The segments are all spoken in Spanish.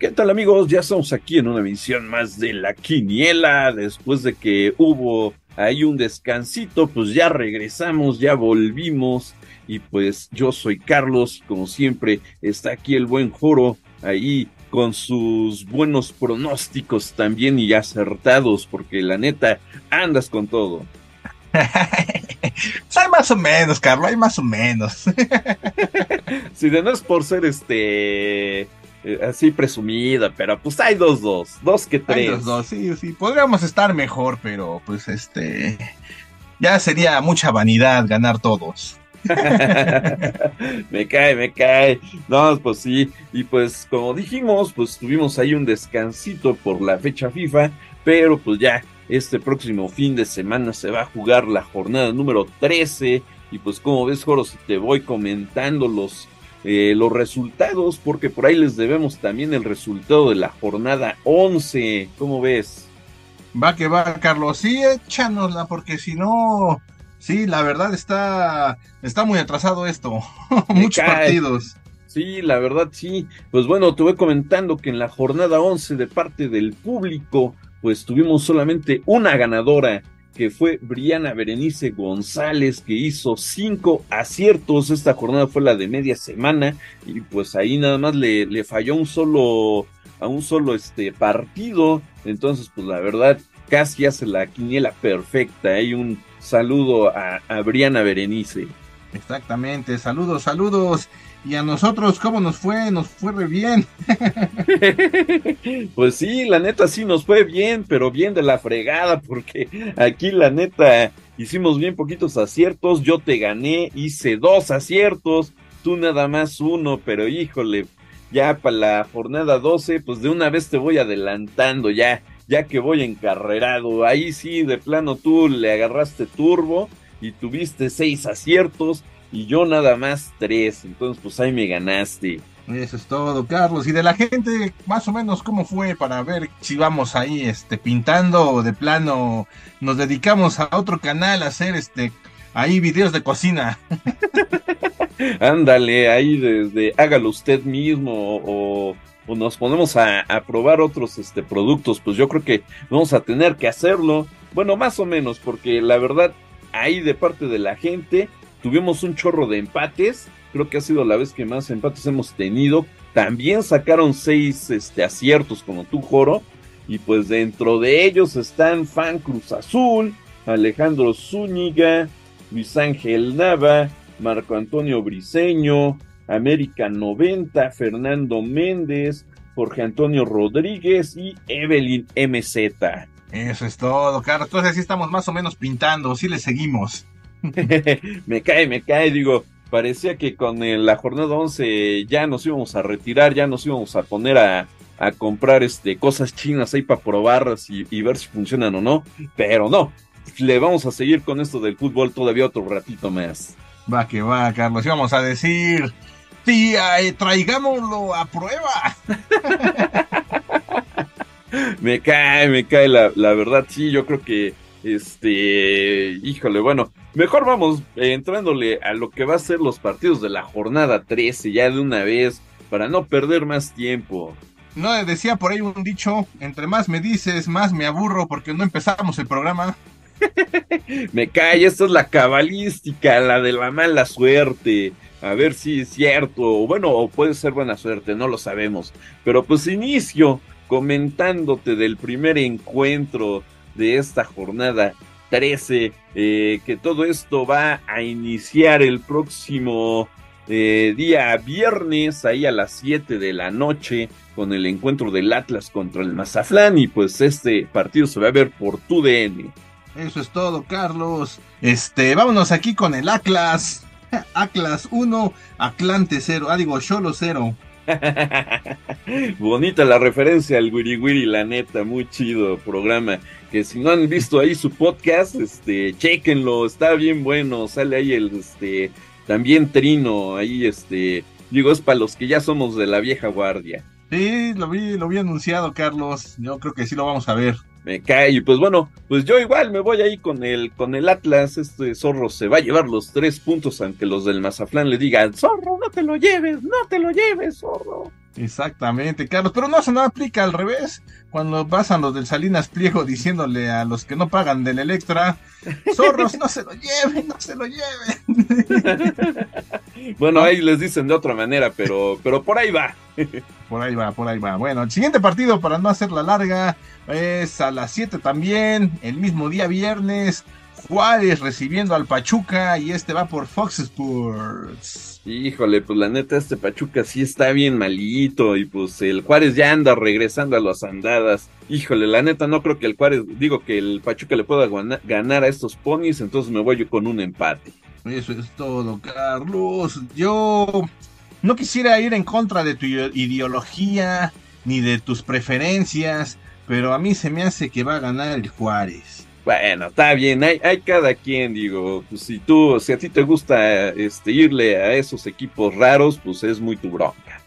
¿Qué tal amigos? Ya estamos aquí en una emisión más de la quiniela. Después de que hubo ahí un descansito, pues ya regresamos, ya volvimos. Y pues yo soy Carlos, como siempre, está aquí el buen Joro ahí con sus buenos pronósticos también y acertados, porque la neta andas con todo. hay más o menos, Carlos, hay más o menos. si no es por ser este eh, así presumida, pero pues hay dos dos, dos que tres. Hay dos dos, sí, sí, podríamos estar mejor, pero pues este ya sería mucha vanidad ganar todos. me cae, me cae. No, pues sí. Y pues como dijimos, pues tuvimos ahí un descansito por la fecha FIFA, pero pues ya este próximo fin de semana se va a jugar la jornada número 13. Y pues como ves, Joro, si te voy comentando los, eh, los resultados, porque por ahí les debemos también el resultado de la jornada 11. ¿Cómo ves? Va que va, Carlos. Sí, échanosla, porque si no, sí, la verdad está, está muy atrasado esto. Muchos partidos. Sí, la verdad sí. Pues bueno, te voy comentando que en la jornada 11 de parte del público pues tuvimos solamente una ganadora que fue Briana Berenice González, que hizo cinco aciertos. Esta jornada fue la de media semana, y pues ahí nada más le, le falló un solo, a un solo este partido. Entonces, pues la verdad, casi hace la quiniela perfecta. Hay un saludo a, a Briana Berenice. Exactamente, saludos, saludos. Y a nosotros, ¿cómo nos fue? Nos fue bien. pues sí, la neta sí nos fue bien, pero bien de la fregada, porque aquí la neta hicimos bien poquitos aciertos. Yo te gané, hice dos aciertos, tú nada más uno, pero híjole, ya para la jornada 12, pues de una vez te voy adelantando ya, ya que voy encarrerado. Ahí sí, de plano tú le agarraste turbo y tuviste seis aciertos y yo nada más tres. Entonces, pues ahí me ganaste. Eso es todo, Carlos. Y de la gente, más o menos, ¿cómo fue para ver si vamos ahí este, pintando de plano nos dedicamos a otro canal a hacer este ahí videos de cocina? Ándale, ahí desde hágalo usted mismo o, o nos ponemos a, a, probar otros este, productos. Pues yo creo que vamos a tener que hacerlo. Bueno, más o menos, porque la verdad, ahí de parte de la gente Tuvimos un chorro de empates. Creo que ha sido la vez que más empates hemos tenido. También sacaron seis este, aciertos como tú, Joro. Y pues dentro de ellos están Fan Cruz Azul, Alejandro Zúñiga, Luis Ángel Nava, Marco Antonio Briseño, América 90, Fernando Méndez, Jorge Antonio Rodríguez y Evelyn MZ. Eso es todo, Carlos. Entonces sí estamos más o menos pintando, sí le seguimos. me cae, me cae, digo, parecía que con la jornada 11 ya nos íbamos a retirar, ya nos íbamos a poner a, a comprar este, cosas chinas ahí para probarlas y, ver si funcionan o no, pero no, le vamos a seguir con esto del fútbol todavía otro ratito más. Va que va, Carlos, y vamos a decir, tía, eh, traigámoslo a prueba. me cae, me cae, la, la verdad, sí, yo creo que este, híjole, bueno, mejor vamos eh, entrándole a lo que va a ser los partidos de la jornada 13 ya de una vez, para no perder más tiempo. No, decía por ahí un dicho, entre más me dices, más me aburro porque no empezamos el programa. me cae, esta es la cabalística, la de la mala suerte. A ver si es cierto, o bueno, o puede ser buena suerte, no lo sabemos. Pero pues inicio comentándote del primer encuentro de esta jornada 13, eh, que todo esto va a iniciar el próximo eh, día viernes, ahí a las 7 de la noche, con el encuentro del Atlas contra el Mazaflán, y pues este partido se va a ver por tu DN. Eso es todo, Carlos. Este, vámonos aquí con el Atlas. Atlas 1, Atlante 0. Ah, digo, Cholo 0. Bonita la referencia al Wiri Wiri, la neta, muy chido programa. Que si no han visto ahí su podcast, este, chequenlo, está bien bueno, sale ahí el, este, también Trino, ahí, este, digo, es para los que ya somos de la vieja guardia. Sí, lo vi, lo vi anunciado, Carlos, yo creo que sí lo vamos a ver. Me cae, y pues bueno, pues yo igual me voy ahí con el, con el Atlas, este zorro se va a llevar los tres puntos aunque los del Mazaflán le digan, zorro, no te lo lleves, no te lo lleves, zorro. Exactamente, Carlos, pero no se no aplica al revés. Cuando pasan los del Salinas Pliego diciéndole a los que no pagan del Electra, zorros, no se lo lleven, no se lo lleven. bueno, ahí les dicen de otra manera, pero, pero por ahí va. por ahí va, por ahí va. Bueno, el siguiente partido, para no hacerla larga, es a las 7 también, el mismo día viernes. Juárez recibiendo al Pachuca y este va por Fox Sports. Híjole, pues la neta este Pachuca sí está bien malito y pues el Juárez ya anda regresando a las andadas. Híjole, la neta no creo que el Juárez, digo que el Pachuca le pueda ganar a estos ponis, entonces me voy yo con un empate. Eso es todo, Carlos. Yo no quisiera ir en contra de tu ideología ni de tus preferencias, pero a mí se me hace que va a ganar el Juárez. Bueno, está bien, hay, hay cada quien, digo, pues si tú, si a ti te gusta este, irle a esos equipos raros, pues es muy tu bronca.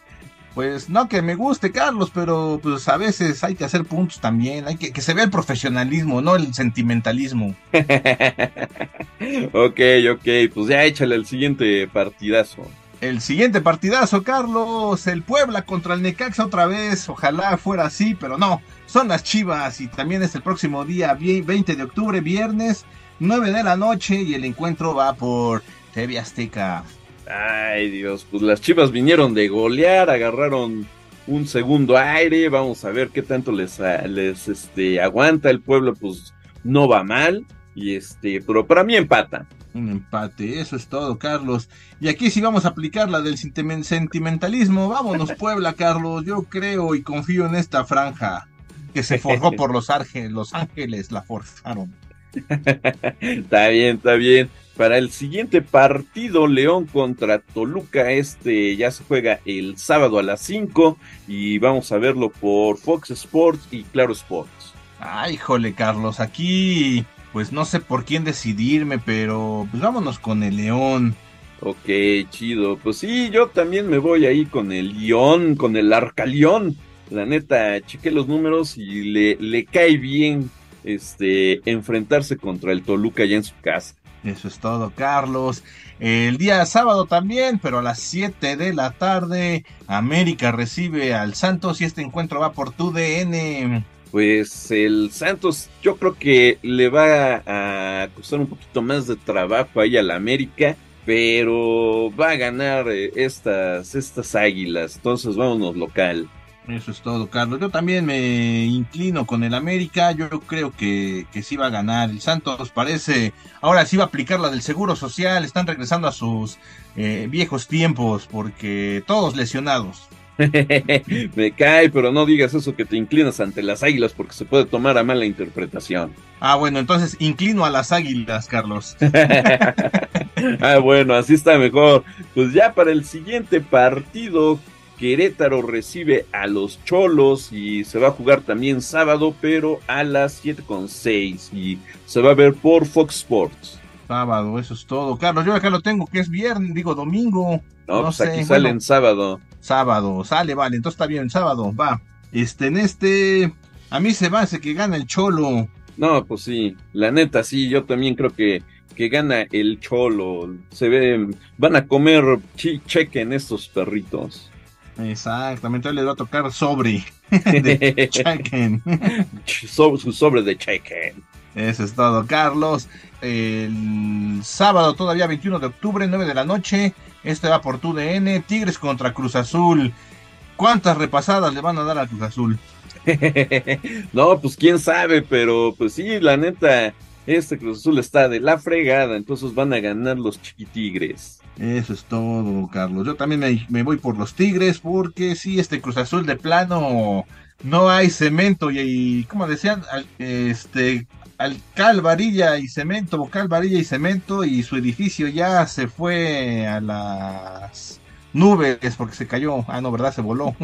Pues no que me guste, Carlos, pero pues a veces hay que hacer puntos también, hay que que se vea el profesionalismo, no el sentimentalismo. ok, ok, pues ya échale el siguiente partidazo. El siguiente partidazo, Carlos, el Puebla contra el Necaxa otra vez, ojalá fuera así, pero no, son las Chivas y también es el próximo día 20 de octubre, viernes, 9 de la noche y el encuentro va por TV Azteca. Ay Dios, pues las Chivas vinieron de golear, agarraron un segundo aire, vamos a ver qué tanto les, les este, aguanta el pueblo, pues no va mal y este, pero para mí empata. Un empate, eso es todo, Carlos. Y aquí sí vamos a aplicar la del sentimentalismo. Vámonos, Puebla, Carlos. Yo creo y confío en esta franja que se forjó por los, ángeles, los ángeles, la forjaron. está bien, está bien. Para el siguiente partido, León contra Toluca, este ya se juega el sábado a las 5 y vamos a verlo por Fox Sports y Claro Sports. Ay, jole, Carlos, aquí pues no sé por quién decidirme, pero pues vámonos con el León. Ok, chido. Pues sí, yo también me voy ahí con el León, con el Arcalión la neta, chequé los números y le, le cae bien este enfrentarse contra el Toluca ya en su casa. Eso es todo, Carlos. El día sábado también, pero a las 7 de la tarde, América recibe al Santos y este encuentro va por tu DN. Pues el Santos yo creo que le va a costar un poquito más de trabajo ahí al América, pero va a ganar eh, estas, estas águilas. Entonces vámonos local. Eso es todo, Carlos. Yo también me inclino con el América. Yo creo que, que sí va a ganar. El Santos parece, ahora sí va a aplicar la del Seguro Social. Están regresando a sus eh, viejos tiempos porque todos lesionados. me cae, pero no digas eso que te inclinas ante las águilas porque se puede tomar a mala interpretación. Ah, bueno, entonces inclino a las águilas, Carlos. ah, bueno, así está mejor. Pues ya para el siguiente partido Querétaro recibe a los Cholos y se va a jugar también sábado, pero a las 7.6 y se va a ver por Fox Sports. Sábado, eso es todo. Carlos, yo acá lo tengo que es viernes, digo domingo. No, pues aquí sale en sábado. Sábado, sale, vale, entonces está bien, sábado, va. Este, en este, a mí se me hace que gana el Cholo. No, pues sí, la neta sí, yo también creo que, que gana el Cholo. Se ve, van a comer cheque en estos Exactamente, hoy les va a tocar sobre de chequen. su sobre de chequen. Eso es todo, Carlos. El sábado, todavía 21 de octubre, 9 de la noche. Este va por tu DN. Tigres contra Cruz Azul. ¿Cuántas repasadas le van a dar a Cruz Azul? no, pues quién sabe, pero pues sí, la neta, este Cruz Azul está de la fregada, entonces van a ganar los chiquitigres. Eso es todo, Carlos. Yo también me, voy por los Tigres porque sí, este Cruz Azul de plano no hay cemento y, como decían, este al varilla y cemento, vocal varilla y cemento y su edificio ya se fue a las nubes porque se cayó. Ah, no, ¿verdad? Se voló.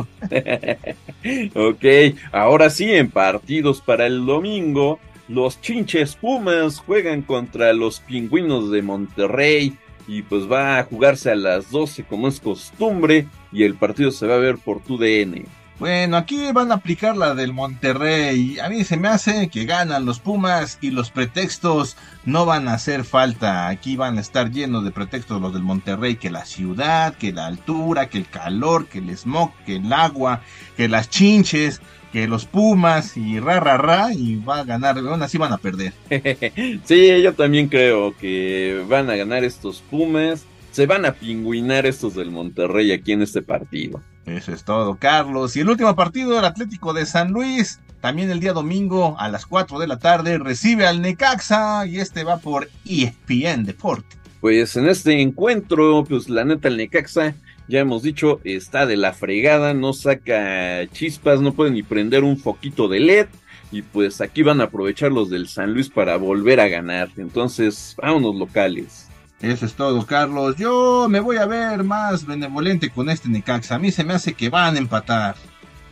ok, ahora sí, en partidos para el domingo, los chinches Pumas juegan contra los pingüinos de Monterrey y pues va a jugarse a las 12 como es costumbre y el partido se va a ver por tu DN. Bueno, aquí van a aplicar la del Monterrey. A mí se me hace que ganan los Pumas y los pretextos no van a hacer falta. Aquí van a estar llenos de pretextos los del Monterrey, que la ciudad, que la altura, que el calor, que el smog, que el agua, que las chinches, que los Pumas y ra ra ra y va a ganar, aún así van a perder. sí, yo también creo que van a ganar estos Pumas. Se van a pingüinar estos del Monterrey aquí en este partido. Eso es todo, Carlos. Y el último partido, el Atlético de San Luis, también el día domingo a las 4 de la tarde, recibe al Necaxa y este va por ESPN Deporte. Pues en este encuentro, pues la neta, el Necaxa, ya hemos dicho, está de la fregada, no saca chispas, no puede ni prender un foquito de LED. Y pues aquí van a aprovechar los del San Luis para volver a ganar. Entonces, vámonos locales. Eso es todo, Carlos. Yo me voy a ver más benevolente con este Necaxa. A mí se me hace que van a empatar.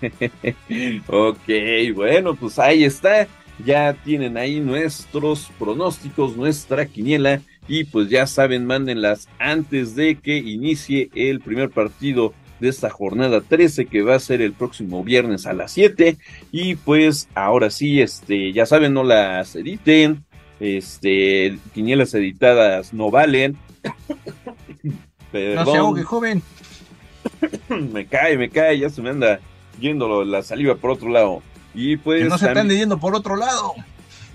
ok, bueno, pues ahí está. Ya tienen ahí nuestros pronósticos, nuestra quiniela. Y pues ya saben, mándenlas antes de que inicie el primer partido de esta jornada 13 que va a ser el próximo viernes a las 7 y pues ahora sí este ya saben no las editen este, quinielas editadas no valen. No se ahogue, joven. me cae, me cae, ya se me anda yendo la saliva por otro lado. Y pues. Que no se están yendo por otro lado.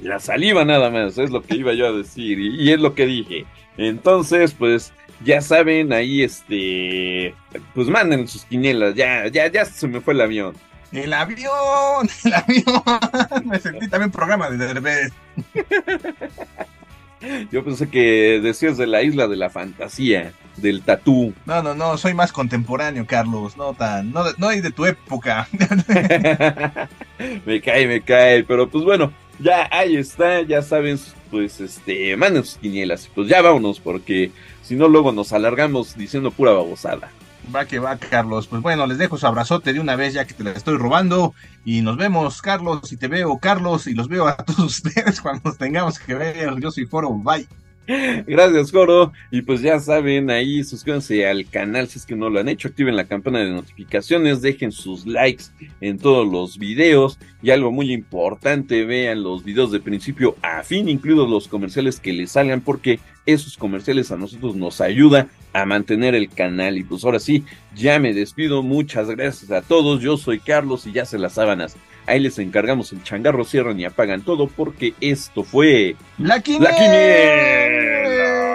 La saliva nada más, es lo que iba yo a decir, y, es lo que dije. Entonces, pues, ya saben, ahí este. Pues manden sus quinielas, ya, ya, ya se me fue el avión. El avión, el avión. Me sentí también programa de Derbez. Yo pensé que decías de la isla de la fantasía, del tatú. No, no, no, soy más contemporáneo, Carlos, no tan, no, no hay de tu época. me cae, me cae, pero pues bueno, ya ahí está, ya saben, pues este, manden sus quinielas, pues ya vámonos, porque si no luego nos alargamos diciendo pura babosada. Va que va, Carlos. Pues bueno, les dejo su abrazote de una vez ya que te la estoy robando. Y nos vemos, Carlos, y te veo, Carlos, y los veo a todos ustedes cuando tengamos que ver. Yo soy Foro, bye. Gracias, Coro. Y pues ya saben, ahí suscríbanse al canal si es que no lo han hecho. Activen la campana de notificaciones, dejen sus likes en todos los videos. Y algo muy importante, vean los videos de principio a fin, incluidos los comerciales que les salgan, porque esos comerciales a nosotros nos ayuda a mantener el canal. Y pues ahora sí, ya me despido. Muchas gracias a todos. Yo soy Carlos y ya se las sábanas. Ahí les encargamos el changarro, cierran y apagan todo porque esto fue La Quiniela.